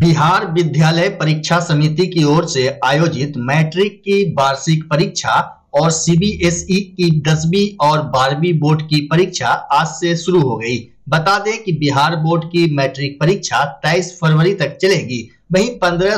बिहार विद्यालय परीक्षा समिति की ओर से आयोजित मैट्रिक की वार्षिक परीक्षा और सीबीएसई की दसवीं और बारहवीं बोर्ड की परीक्षा आज से शुरू हो गई। बता दें कि बिहार बोर्ड की मैट्रिक परीक्षा 23 फरवरी तक चलेगी। वहीं पंद्रह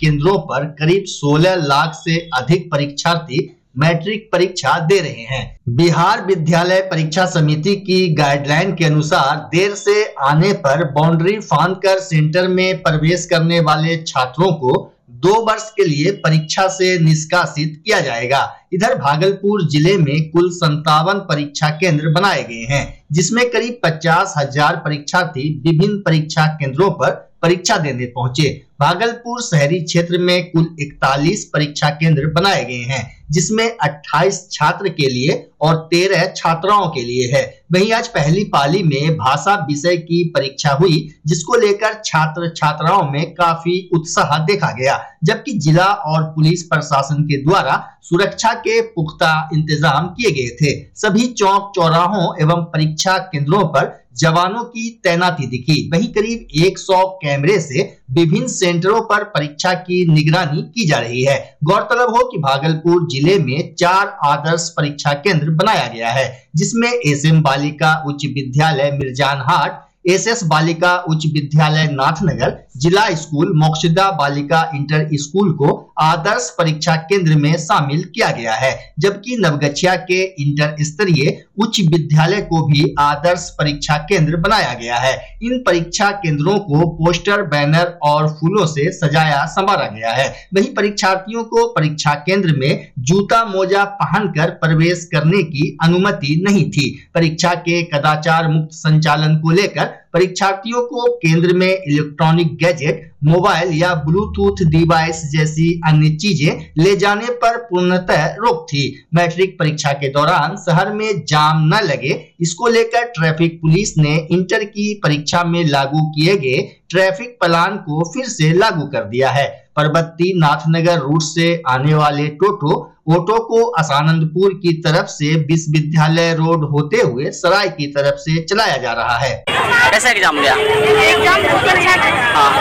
केंद्रों पर करीब 16 लाख से अधिक परीक्षार्थी मैट्रिक परीक्षा दे रहे हैं। बिहार विद्यालय परीक्षा समिति की गाइडलाइन के अनुसार देर से आने पर बाउंड्री फांद कर सेंटर में प्रवेश करने वाले छात्रों को दो वर्ष के लिए परीक्षा से निष्कासित किया जाएगा। इधर भागलपुर ज़िले में कुल संतावन परीक्षा केंद्र बनाए गए हैं, जिसमें करीब पचास हज़ार परीक्षार्थी विभिन्न परीक्षा केंद्रों पर परीक्षा देने पहुँचे। भागलपुर शहरी क्षेत्र में कुल 41 परीक्षा केंद्र बनाए गए हैं जिसमें 28 छात्र के लिए और 13 छात्राओं के लिए है। वहीं आज पहली पाली में भाषा विषय की परीक्षा हुई, जिसको लेकर छात्र छात्राओं में काफ़ी उत्साह देखा गया, जबकि जिला और पुलिस प्रशासन के द्वारा सुरक्षा के पुख्ता इंतज़ाम किए गए थे। सभी चौक चौराहों एवं परीक्षा केंद्रों पर जवानों की तैनाती दिखी। वहीं करीब 100 कैमरे से विभिन्न सेंटरों पर परीक्षा की निगरानी की जा रही है। गौरतलब हो कि भागलपुर ज़िले में चार आदर्श परीक्षा केंद्र बनाया गया है, जिसमें एस एम बालिका उच्च विद्यालय मिर्जान हाट एस एस बालिका उच्च विद्यालय नाथनगर जिला स्कूल मोक्षदा बालिका इंटर स्कूल को आदर्श परीक्षा केंद्र में शामिल किया गया है, जबकि नवगछिया के इंटर स्तरीय उच्च विद्यालय को भी आदर्श परीक्षा केंद्र बनाया गया है। इन परीक्षा केंद्रों को पोस्टर, बैनर और फूलों से सजाया, संवारा गया है। वही परीक्षार्थियों को परीक्षा केंद्र में जूता मोजा पहनकर प्रवेश करने की अनुमति नहीं थी। परीक्षा के कदाचार मुक्त संचालन को लेकर परीक्षार्थियों को केंद्र में इलेक्ट्रॉनिक गैजेट मोबाइल या ब्लूटूथ डिवाइस जैसी अन्य चीज़ें ले जाने पर पूर्णतः रोक थी। मैट्रिक परीक्षा के दौरान शहर में जाम न लगे। इसको लेकर ट्रैफ़िक पुलिस ने इंटर की परीक्षा में लागू किए गए ट्रैफ़िक प्लान को फिर से लागू कर दिया है। परबत्ती नाथनगर रूट से आने वाले टोटो ऑटो को असानंदपुर की तरफ़ से विश्वविद्यालय रोड होते हुए सराय की तरफ़ से चलाया जा रहा है। कैसा एग्ज़ाम गया एग्ज़ाम बहुत अच्छा था। हाँ।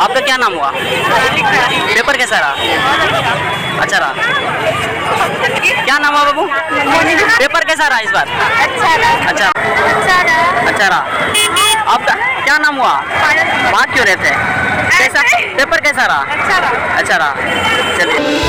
आपका क्या नाम हुआ? पेपर कैसा रहा? अच्छा रहा। क्या नाम हुआ बाबू? पेपर कैसा रहा इस बार? अच्छा रहा। अच्छा। अच्छा रहा। अच्छा रहा। आपका क्या नाम हुआ? भाग क्यों रहते? हैं कैसा पेपर कैसा रहा? अच्छा रहा। अच्छा रहा। चलिए।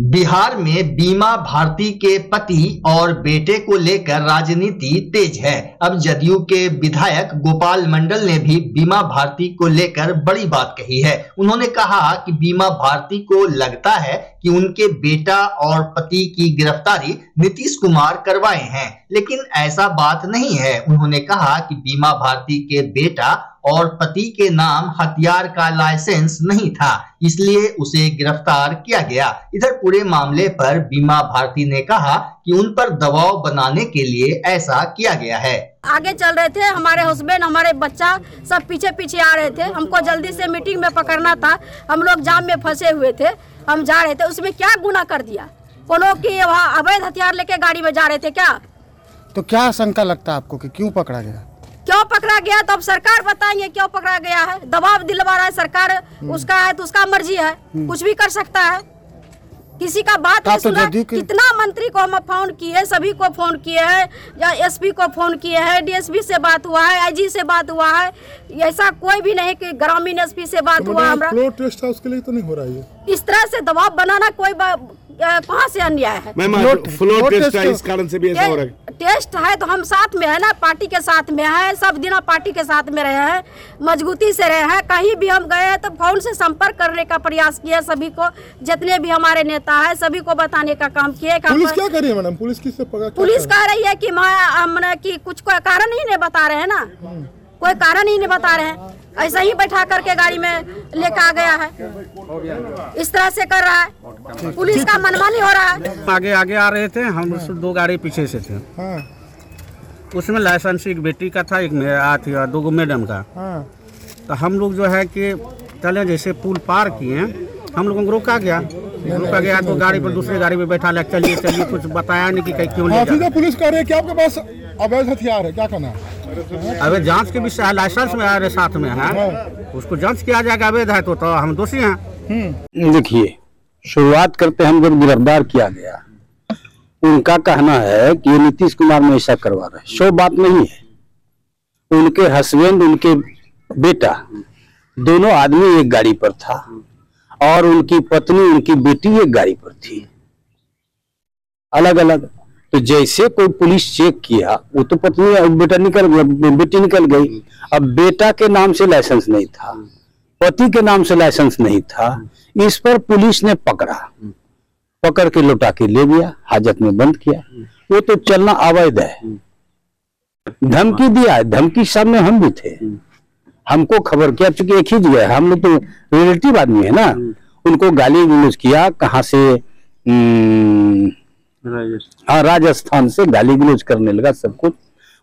बिहार में बीमा भारती के पति और बेटे को लेकर राजनीति तेज है। अब जदयू के विधायक गोपाल मंडल ने भी बीमा भारती को लेकर बड़ी बात कही है। उन्होंने कहा कि बीमा भारती को लगता है कि उनके बेटा और पति की गिरफ्तारी नीतीश कुमार करवाए हैं। लेकिन ऐसा बात नहीं है। उन्होंने कहा कि बीमा भारती के बेटा और पति के नाम हथियार का लाइसेंस नहीं था, इसलिए उसे गिरफ़्तार किया गया। इधर पूरे मामले पर बीमा भारती ने कहा कि उन पर दबाव बनाने के लिए ऐसा किया गया है। आगे चल रहे थे हमारे हस्बैंड हमारे बच्चा सब पीछे पीछे आ रहे थे। हमको जल्दी से मीटिंग में पकड़ना था। हम लोग जाम में फंसे हुए थे। हम जा रहे थे। उसमें क्या गुना कर दिया? कोनो की वहाँ अवैध हथियार लेके गाड़ी में जा रहे थे क्या? तो क्या शंका लगता है आपको कि क्यों पकड़ा गया? क्यों पकड़ा गया? तो अब सरकार बताएँगे क्यों पकड़ा गया है। दबाव दिलवा रहा है सरकार। उसका है तो उसका मर्ज़ी है। कुछ भी कर सकता है। किसी का बात तो नहीं तो सुना। कितना मंत्री को हम फ़ोन किए सभी को फ़ोन किए हैं या एसपी को फ़ोन किए हैं डीएसपी से बात हुआ है आईजी से बात हुआ है ऐसा कोई भी नहीं कि ग्रामीण एसपी से बात हुआ हमारा। टेस्ट उसके लिए तो नहीं हो रहा है इस तरह से दबाव बनाना कोई कहाँ से अन्याय है? फ्लोट- टेस्ट है तो- इस कारण से भी ऐसा हो रहा है। टेस्ट है तो हम साथ में है ना पार्टी के साथ में है सब दिन पार्टी के साथ में रहे हैं मजबूती से रहे हैं कहीं भी हम गए हैं तो फ़ोन से संपर्क करने का प्रयास किया सभी को जितने भी हमारे नेता है सभी को बताने का काम किए पुलिस क्या कर रही है मैडम? पुलिस किससे पुलिस कह रही है कि मैं हमने कि कुछ कोई कारण ही नहीं बता रहे हैं ना? कोई कारण ही नहीं बता रहे हैं। ऐसा ही बैठा करके गाड़ी में लेकर आ गया है। इस तरह से कर रहा है। पुलिस का मनमानी हो रहा है। आगे आगे आ रहे थे हम दो गाड़ी पीछे से थे। हाँ। उसमें लाइसेंस एक बेटी का था एक मेरा थी और दो गो मैडम का। हाँ। तो हम लोग जो है कि चले जैसे पुल पार किए हम लोगों को रोका गया। रोका गया तो गाड़ी पर दूसरे गाड़ी पे बैठा लिया चलिए चलिए कुछ बताया नहीं कि कहीं क्यों ले जा ठीक है पुलिस कह रही है कि आपके पास अवैध हथियार है क्या करना है? अबे जाँच के विषय है लाइसेंस में है साथ में है? उसको जाँच किया जाएगा अवैध है तो, तो हम दोषी हैं। देखिए शुरुआत करते हम जब गिरफ़्तार किया गया। उनका कहना है कि ये नीतीश कुमार में ऐसा करवा रहे हैं। सो बात नहीं है। उनके हस्बैंड उनके बेटा दोनों आदमी एक गाड़ी पर था और उनकी पत्नी उनकी बेटी एक गाड़ी पर थी। अलग अलग तो जैसे कोई पुलिस चेक किया वो तो पत्नी बेटा निकल बेटी निकल गई। अब बेटा के नाम से लाइसेंस नहीं था पति के नाम से लाइसेंस नहीं था इस पर पुलिस ने पकड़ा। पकड़ के लौटा के ले गया हाजत में बंद किया। वो तो चलना अवैध है। धमकी दिया है धमकी सामने हम भी थे। हमको खबर किया चूँकि एक ही जगह हम तो रिलेटिव आदमी है ना। उनको गाली गलौज किया कहाँ से हम्म, हाँ राजस्थान से गाली गलौज करने लगा सब कुछ।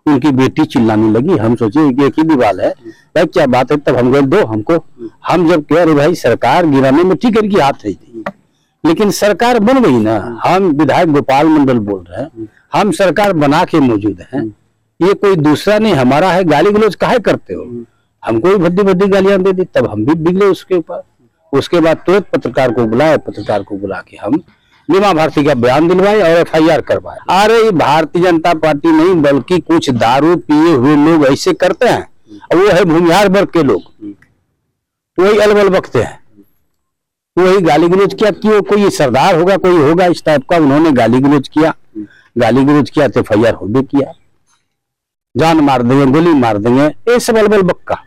उनकी बेटी चिल्लाने लगी। हम सोचे एक ही दीवार है। भाई, क्या बात है? तब हम गए दो, हमको हम जब कह रहे, भाई, सरकार गिराने में ठीक इनकी हाथ रही थी लेकिन सरकार बन गई ना। हम विधायक गोपाल मंडल बोल रहे हैं। हम सरकार बना के मौजूद हैं। ये कोई दूसरा नहीं, हमारा है। गाली गलौज काहे करते हो? हमको भी भद्दी भद्दी गालियाँ दे दी। तब हम भी बिगड़े उसके ऊपर। उसके बाद तुरंत पत्रकार को बुलाया पत्रकार को बुला के हम लीमा भारती का बयान दिलवाए और एफ़ आई आर करवाए। अरे भारतीय जनता पार्टी नहीं, बल्कि कुछ दारू पिए हुए लोग ऐसे करते हैं। वो है भूमिहार वर्ग के लोग। वही अलबल बकते हैं। वही गाली गलौज किया क्यों कोई सरदार होगा, कोई होगा, इस टाइप का उन्होंने गाली गलौज किया। गाली गलौज किया तो एफ़ आई आर हो भी किया। जान मार देंगे, गोली मार देंगे, ये सब अलबल बक्का।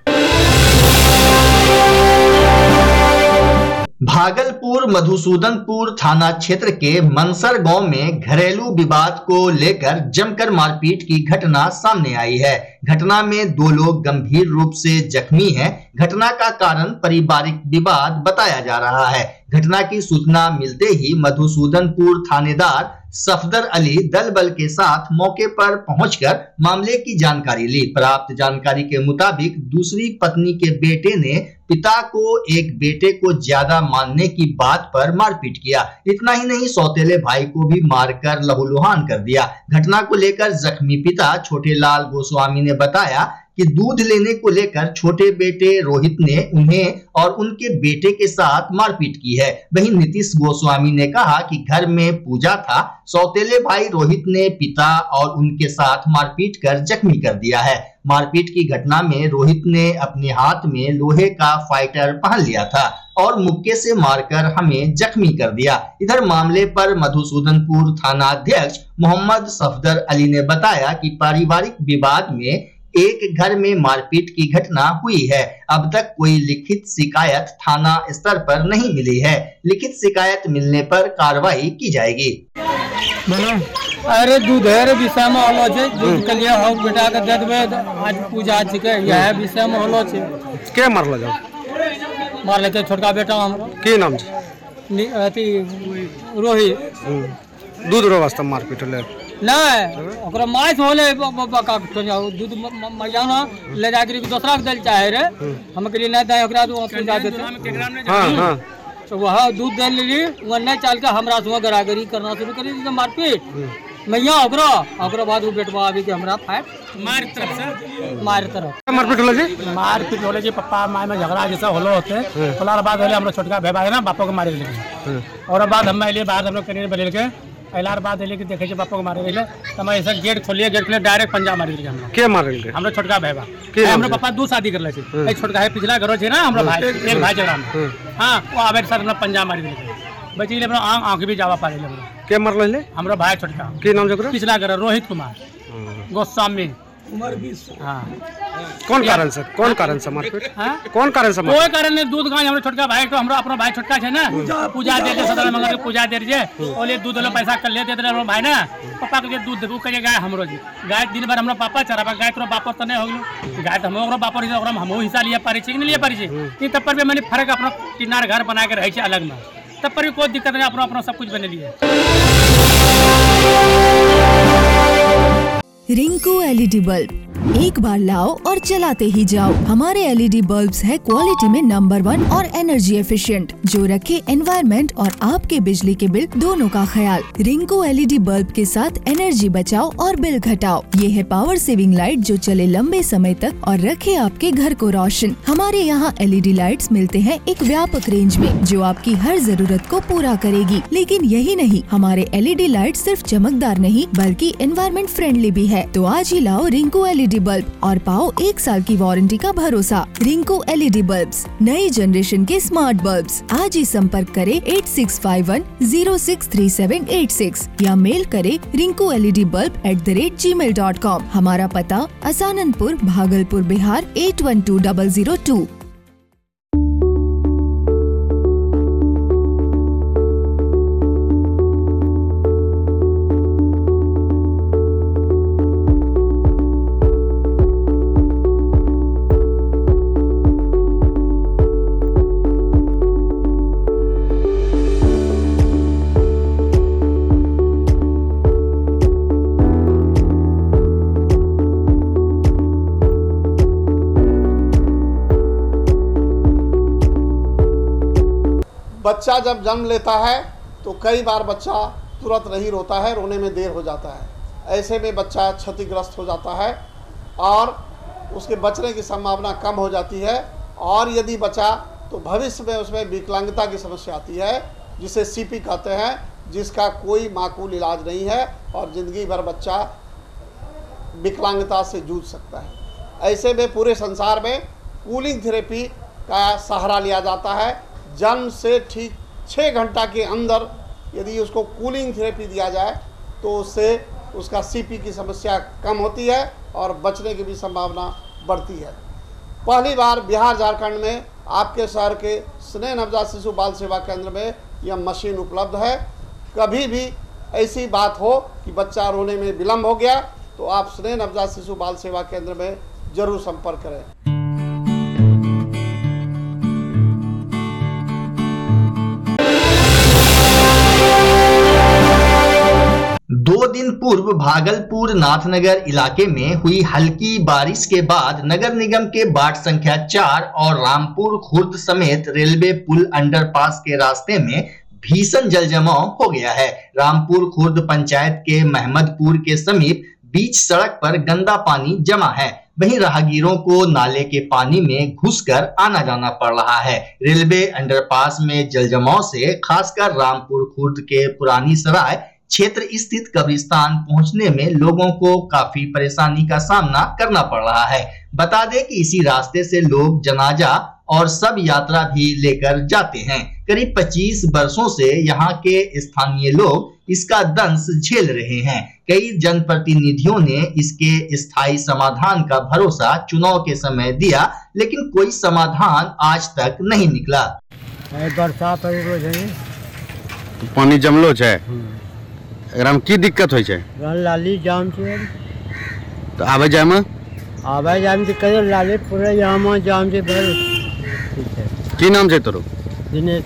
भागलपुर, मधुसूदनपुर थाना क्षेत्र के मनसर गाँव में घरेलू विवाद को लेकर जमकर मारपीट की घटना सामने आई है। घटना में दो लोग गंभीर रूप से जख्मी हैं। घटना का कारण पारिवारिक विवाद बताया जा रहा है। घटना की सूचना मिलते ही मधुसूदनपुर थानेदार सफदर अली दल बल के साथ मौके पर पहुंचकर मामले की जानकारी ली। प्राप्त जानकारी के मुताबिक दूसरी पत्नी के बेटे ने पिता को एक बेटे को ज़्यादा मानने की बात पर मारपीट किया। इतना ही नहीं, सौतेले भाई को भी मारकर लहूलुहान कर दिया। घटना को लेकर जख्मी पिता छोटे लाल गोस्वामी ने बताया कि दूध लेने को लेकर छोटे बेटे रोहित ने उन्हें और उनके बेटे के साथ मारपीट की है। वहीं नीतीश गोस्वामी ने कहा कि घर में पूजा था, सौतेले भाई रोहित ने पिता और उनके साथ मारपीट कर जख्मी कर दिया है। मारपीट की घटना में रोहित ने अपने हाथ में लोहे का फाइटर पहन लिया था और मुक्के से मारकर हमें जख्मी कर दिया। इधर मामले पर मधुसूदनपुर थाना अध्यक्ष मोहम्मद सफदर अली ने बताया कि पारिवारिक विवाद में एक घर में मारपीट की घटना हुई है। अब तक कोई लिखित शिकायत थाना स्तर पर नहीं मिली है। लिखित शिकायत मिलने पर कार्रवाई की जाएगी। अरे दूधेर विषय में होलो छै। दूध के लिए हम बेटा के दे देबै आज पूजा छिकै यह विषय में होलो छै। के मारल जाओ मार लेते छोटका बेटा हमरो। की नाम छै? अथी रोहित। दूध रो वास्ते मारपीट होले। नहीं ओकरा माइस होले बका जाओ दूध मैया ना ले जाके दूसरा के देल चाहे रे। हम के लिए नहीं दे ओकरा तो पूजा देते। हाँ हाँ। तो वह दूध दे लेली वह नहीं चल के हमरा से गरागरी करना शुरू करी दी मारपीट। मैया ओकरा ओकरा बाद वो बेटवा आबी के हमरा फाइट। मार तरफ़ से। मार तरफ़। मारपीट होले जी? मारपीट होले जी पप्पा माय में झगड़ा जैसा होलो होते। होला बाद होले हमरा छोटका भाई भाई ना बापो के मारे लेके और बाद हम अइले बाहर हम लोग करीने बदल के अइलार बाद है कि देखे छै को के मारे गेले तो हम ऐसा गेट खोलिए गेट खोलिए डायरेक्ट पंजाब मारे गेले हमरा के मारल के हमरा छोटका भाई बा। हमारे पापा दो शादी करले छै एक छोटका है पिछला घरो से ना हमरा भाई एक भाई झगड़ा में हाँ वो आबे सर हमरा पंजा मारे गेले बची ले हमरा आँख आँख भी जावा पाले ले के मारल ले? हमरा भाई छोटका। की नाम जो पिछला घर रोहित कुमार। गोस्वामी। उम्र बीस हाँ। कौन कारण से कौन कारण से मारपीट? हाँ? कौन कारण से कोई कारण नहीं दूध गाय हमरा छोटका भाई तो हमरा अपना भाई छोटका है ना। पूजा। दे दे सदर मंगल के पूजा। दे दीजिए और ये दूध वाला पैसा कर ले दे दे हमरा भाई ना। पापा के दूध देखू कहे गाय हमरो जी। गाय दिन भर हमरा पापा चराबा गाय तोरा बापर तो नहीं हो गाय तो हम बापर है ओकरा हम हिस्सा लिया पारी छी कि नहीं लिया पारी छी ई तब पर भी मैंने फ़र्क अपना किनार घर बना के रहे छी अलग में। तब पर भी कोई दिक्कत नहीं अपना अपना सब कुछ बने लिए। Rinku LED bulb. एक बार लाओ और चलाते ही जाओ। हमारे एलईडी बल्ब्स है क्वालिटी में नंबर वन और एनर्जी एफिशिएंट, जो रखे एनवायरनमेंट और आपके बिजली के बिल दोनों का ख्याल। रिंकू एलईडी बल्ब के साथ एनर्जी बचाओ और बिल घटाओ। ये है पावर सेविंग लाइट, जो चले लंबे समय तक और रखे आपके घर को रोशन। हमारे यहाँ एलईडी लाइट्स मिलते हैं एक व्यापक रेंज में, जो आपकी हर ज़रूरत को पूरा करेगी। लेकिन यही नहीं, हमारे एलईडी लाइट सिर्फ़ चमकदार नहीं, बल्कि एनवायरमेंट फ्रेंडली भी है। तो आज ही लाओ रिंकू एलईडी बल्ब और पाओ एक साल की वारंटी का भरोसा। रिंकू एलईडी बल्ब्स, नई जनरेशन के स्मार्ट बल्ब आज ही संपर्क करें eight six five one zero six three seven eight six या मेल करें Rinku LED bulb at the rate gmail dot com हमारा पता Asananpur, Bhagalpur, Bihar eight one two double zero two बच्चा जब जन्म लेता है तो कई बार बच्चा तुरंत नहीं रोता है, रोने में देर हो जाता है। ऐसे में बच्चा क्षतिग्रस्त हो जाता है और उसके बचने की संभावना कम हो जाती है। और यदि बचा तो भविष्य में उसमें विकलांगता की समस्या आती है, जिसे सीपी कहते हैं, जिसका कोई माकूल इलाज नहीं है और ज़िंदगी भर बच्चा विकलांगता से जूझ सकता है। ऐसे में पूरे संसार में कूलिंग थेरेपी का सहारा लिया जाता है। जन्म से ठीक छः घंटा के अंदर यदि उसको कूलिंग थेरेपी दिया जाए तो उससे उसका सीपी की समस्या कम होती है और बचने की भी संभावना बढ़ती है। पहली बार बिहार झारखंड में आपके शहर के स्नेह नवजात शिशु बाल सेवा केंद्र में यह मशीन उपलब्ध है। कभी भी ऐसी बात हो कि बच्चा रोने में विलम्ब हो गया तो आप स्नेह नवजात शिशु बाल सेवा केंद्र में ज़रूर संपर्क करें। दो दिन पूर्व भागलपुर नाथनगर इलाके में हुई हल्की बारिश के बाद नगर निगम के वार्ड संख्या चार और रामपुर खुर्द समेत रेलवे पुल अंडरपास के रास्ते में भीषण जल जमाव हो गया है। रामपुर खुर्द पंचायत के महमदपुर के समीप बीच सड़क पर गंदा पानी जमा है। वहीं राहगीरों को नाले के पानी में घुसकर आना जाना पड़ रहा है। रेलवे अंडरपास में जल जमाव से, खासकर रामपुर खुर्द के पुरानी सराय क्षेत्र स्थित कब्रिस्तान पहुँचने में लोगों को काफ़ी परेशानी का सामना करना पड़ रहा है। बता दें कि इसी रास्ते से लोग जनाजा और सब यात्रा भी लेकर जाते हैं। करीब 25 वर्षों से यहाँ के स्थानीय लोग इसका दंश झेल रहे हैं। कई जनप्रतिनिधियों ने इसके स्थायी समाधान का भरोसा चुनाव के समय दिया लेकिन कोई समाधान आज तक नहीं निकला। बरसात पानी जमलो छै एकरा में की दिक्कत होइ छै? लाली जाम छै। तो आबे जाए में आबै जाम छै कहियो लाली पूरे यहाँ जाम छै भर की नाम छै तोरो? दिनेश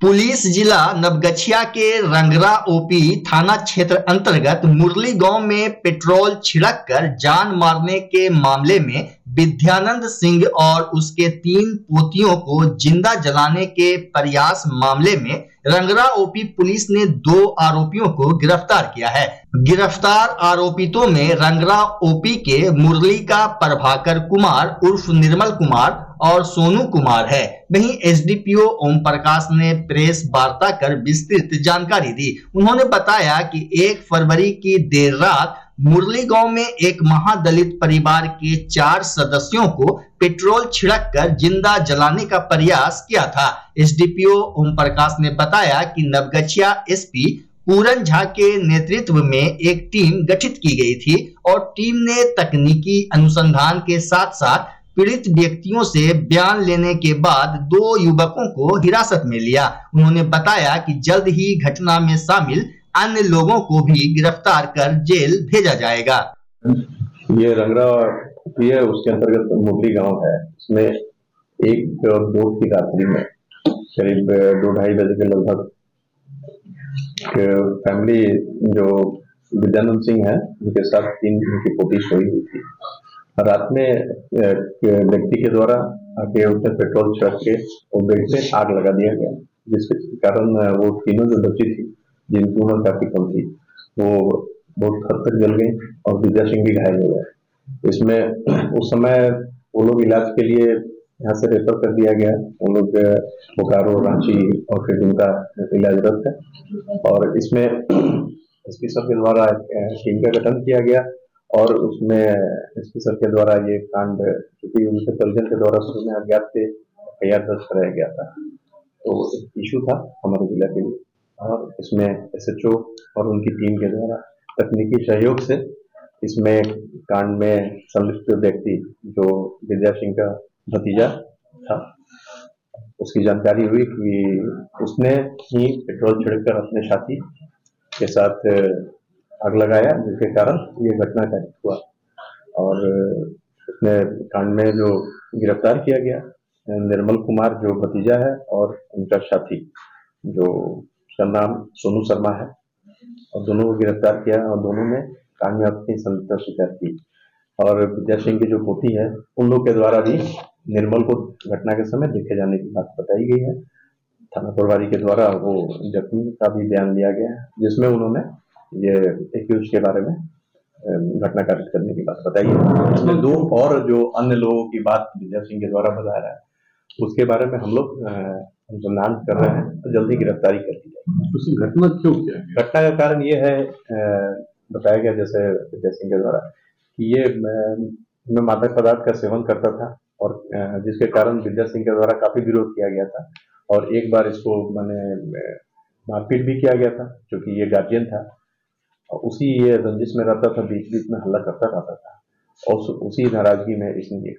पुलिस जिला नवगछिया के रंगरा ओपी थाना क्षेत्र अंतर्गत मुरली गाँव में पेट्रोल छिड़क कर जान मारने के मामले में विद्यानंद सिंह और उसके तीन पोतियों को ज़िंदा जलाने के प्रयास मामले में रंगरा ओपी पुलिस ने दो आरोपियों को गिरफ़्तार किया है। गिरफ़्तार आरोपितों में रंगरा ओपी के मुरली का प्रभाकर कुमार, उर्फ़ निर्मल कुमार और सोनू कुमार है। वहीं एसडीपीओ ओम प्रकाश ने प्रेस वार्ता कर विस्तृत जानकारी दी। उन्होंने बताया कि एक फरवरी की देर रात मुरली गाँव में एक महादलित परिवार के चार सदस्यों को पेट्रोल छिड़क कर ज़िंदा जलाने का प्रयास किया था। एसडीपीओ ओम प्रकाश ने बताया कि नवगछिया एसपी पूरन झा के नेतृत्व में एक टीम गठित की गई थी और टीम ने तकनीकी अनुसंधान के साथ साथ पीड़ित व्यक्तियों से बयान लेने के बाद दो युवकों को हिरासत में लिया। उन्होंने बताया कि जल्द ही घटना में शामिल अन्य लोगों को भी गिरफ़्तार कर जेल भेजा जाएगा। ये रंगरा है उसके अंतर्गत मुरली गाँव है। इसमें एक दो की रात्रि में करीब दो ढाई बजे के लगभग फैमिली जो विद्यानंद सिंह है, उनके साथ तीन उनकी पोती सोई हुई थी। रात में व्यक्ति के द्वारा आके उसमें पेट्रोल छिड़क के वो बेड पे आग लगा दिया गया, जिसके कारण वो तीनों जो बच्ची थी जिनकी उम्र काफ़ी कम थी। वो बहुत हद तक जल गई और विद्या सिंह भी घायल हो गए। इसमें उस समय वो लोग इलाज के लिए यहाँ से रेफर कर दिया गया। उन लोग बोकारो, रांची और फिर उनका इलाजरत है। और इसमें एसपी सर के द्वारा टीम का गठन किया गया और उसमें एसपी सर के द्वारा ये कांड क्योंकि उनके परिजन के द्वारा शुरू में अज्ञात से एफ़ दर्ज कराया गया था। तो इशू था हमारे जिला के लिए। और इसमें एसएचओ और उनकी टीम के द्वारा तकनीकी सहयोग से इसमें कांड में संलिप्त व्यक्ति जो विद्या सिंह का भतीजा था, उसकी जानकारी हुई कि उसने ही पेट्रोल छिड़ककर अपने साथी के साथ आग लगाया, जिसके कारण ये घटना घटित हुआ। और उसमें कांड में जो गिरफ़्तार किया गया, निर्मल कुमार जो भतीजा है और उनका साथी जो उसका नाम सोनू शर्मा है। और दोनों को गिरफ़्तार किया और दोनों ने कामयाब की संलिप्तता स्वीकार की। और विद्या सिंह की जो पोती है, उन लोग के द्वारा भी निर्मल को घटना के समय देखे जाने की बात बताई गई है। थाना प्रभारी के द्वारा वो जख्मी का भी बयान लिया गया है, जिसमें उन्होंने ये एक्यूज के बारे में घटना कारित करने की बात बताई है। इसमें दो और जो अन्य लोगों की बात विद्या सिंह के द्वारा बताया है, उसके बारे में हम लोग अनुसंधान कर रहे हैं तो जल्दी गिरफ्तारी कर दी जाएगी। घटना क्यों क्या घटना का कारण ये है बताया गया जैसे विद्या सिंह के द्वारा कि ये मैं मादक पदार्थ का सेवन करता था और जिसके कारण विद्या सिंह के द्वारा काफ़ी विरोध किया गया था और एक बार इसको मैंने मारपीट भी किया गया था क्योंकि ये गार्जियन था और उसी ये रंजिश में रहता था बीच बीच में हल्ला करता रहता था और उसी नाराज़गी में इसने ये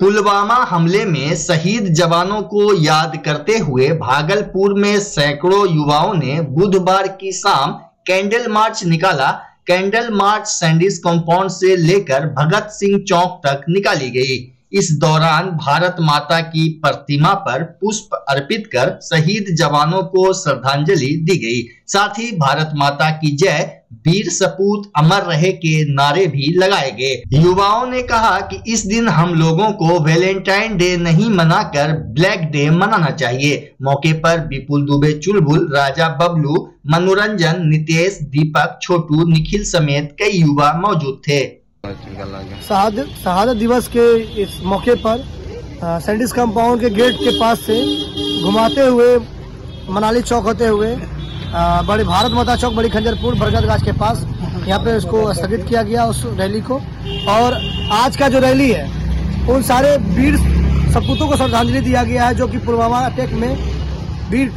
पुलवामा हमले में शहीद जवानों को याद करते हुए भागलपुर में सैकड़ों युवाओं ने बुधवार की शाम कैंडल मार्च निकाला। कैंडल मार्च सैंडिस कंपाउंड से लेकर भगत सिंह चौक तक निकाली गई। इस दौरान भारत माता की प्रतिमा पर पुष्प अर्पित कर शहीद जवानों को श्रद्धांजलि दी गई। साथ ही भारत माता की जय वीर सपूत अमर रहे के नारे भी लगाए गए युवाओं ने कहा कि इस दिन हम लोगों को वैलेंटाइन डे नहीं मनाकर ब्लैक डे मनाना चाहिए। मौके पर विपुल दुबे, चुलबुल, राजा बबलू, मनोरंजन, नितेश, दीपक, छोटू, निखिल समेत कई युवा मौजूद थे। शहादत दिवस के इस मौके पर सैंडिस कंपाउंड के गेट के पास से घुमाते हुए, मनाली चौक होते हुए बड़े भारत माता चौक, बड़ी खंजरपुर, बरगद गाछ के पास। यहाँ पे उसको स्थगित किया गया उस रैली को। और आज का जो रैली है, उन सारे वीर सपूतों को श्रद्धांजलि दिया गया है, जो कि पुलवामा अटैक में वीर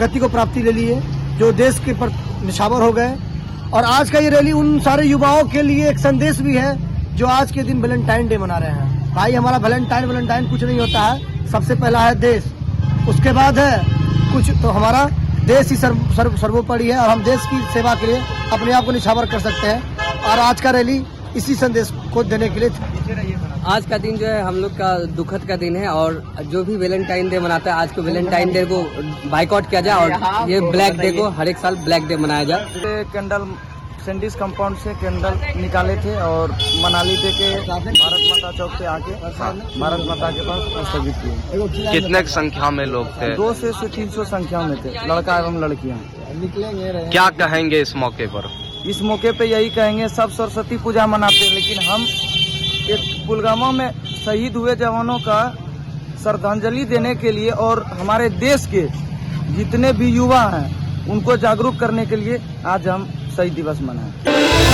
गति को प्राप्ति ले लिए, जो देश के पर निशावर हो गए। और आज का ये रैली उन सारे युवाओं के लिए एक संदेश भी है, जो आज के दिन वैलेंटाइन डे मना रहे हैं। भाई, हमारा वैलेंटाइन वैलेंटाइन कुछ नहीं होता है। सबसे पहला है देश, उसके बाद है कुछ तो हमारा देश ही सर्व सर्व सर्वोपरि है और हम देश की सेवा के लिए अपने आप को निछावर कर सकते हैं। और आज का रैली इसी संदेश को देने के लिए आज का दिन जो है हम लोग का दुखद का दिन है और जो भी वैलेंटाइन डे मनाता है आज को वैलेंटाइन डे को बाइकआउट किया जाए और ये ब्लैक डे को हर एक साल ब्लैक डे मनाया जाए। कैंडल सेंडिस कंपाउंड से कैंडल निकाले थे और मनाली पे के भारत माता चौक पे आके भारत माता के पास स्थगित किए। कितने संख्या में लोग थे? दो से से तीन सौ संख्या में थे लड़का एवं लड़कियाँ। क्या कहेंगे इस मौके पर? इस मौके पे यही कहेंगे सब सरस्वती पूजा मनाते हैं लेकिन हम एक पुलगामा में शहीद हुए जवानों का श्रद्धांजलि देने के लिए और हमारे देश के जितने भी युवा हैं उनको जागरूक करने के लिए आज हम शहीद दिवस मनाएँ।